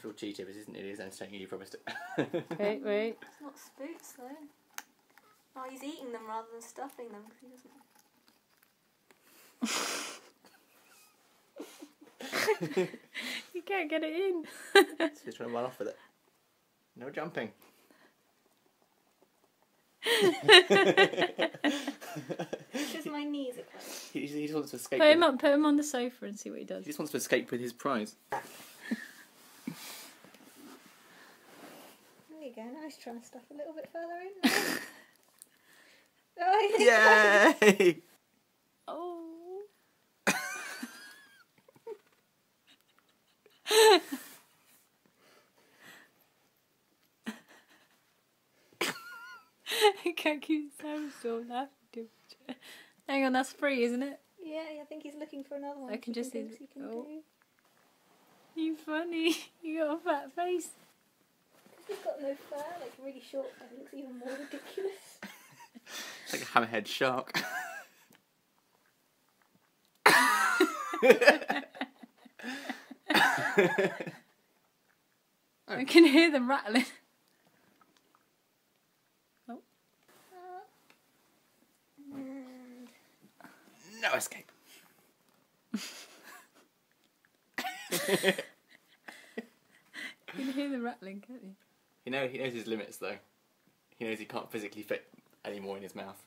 It's all cheated, but isn't it? It is entertaining. You promised it. Wait, wait. It's not spooks though. Oh, he's eating them rather than stuffing them. 'cause he doesn't. You can't get it in. so he's trying to run off with it. No jumping. Because my knees are closed. He, he just wants to escape. Put him with- on, put him on the sofa and see what he does. He just wants to escape with his prize. You go. Now he's trying to stuff a little bit further in. oh, yeah. Yay! Oh. I can't keep Sam still laughing. Hang on, that's free, isn't it? Yeah, I think he's looking for another one. I can just see thinks the- he oh. You funny. You got a fat face. He's got no fur, like really short. It looks even more ridiculous. It's like a hammerhead shark. I can hear them rattling. And mm. no escape. You can hear them rattling, can't you? You know, he knows his limits though. He knows he can't physically fit any more in his mouth.